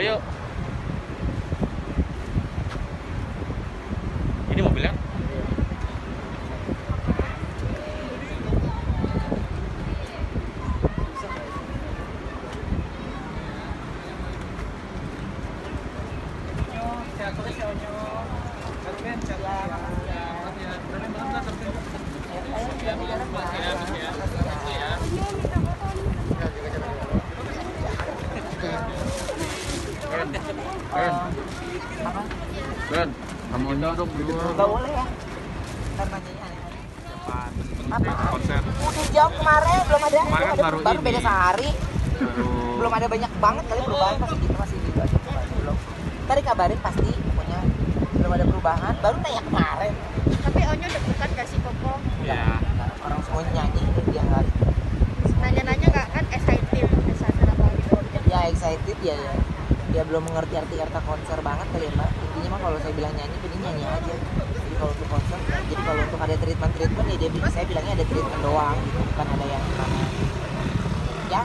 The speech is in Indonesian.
Ayo. Ini mobilnya? Ben, Apa? Ben, kamu undang dong dulu. Gak boleh ya. Aneh. Apa? Konser. Udah jam kemarin belum ada. Kemarin belum ada baru baru ini. beda sehari. Baru Belum ada banyak banget kali perubahan masih gitu masih gitu aja belum. Ntar dikabarin pasti pokoknya belum ada perubahan. Baru nanya kemarin. Tapi Onyo deg-degan gak sih Koko? ya. Orang semua nyanyi dia hari. Nanya-nanya gak kan excited, excited apa gitu. Ya excited ya ya. Dia belum mengerti arti kata konser banget kali ya mbak. Intinya mah kalau saya bilang nyanyi, dia nyanyi aja. Jadi kalau untuk konser, ya. jadi kalau untuk ada treatment treatment ya dia saya bilangnya ada treatment doang gitu, bukan ada yang mana. Ya,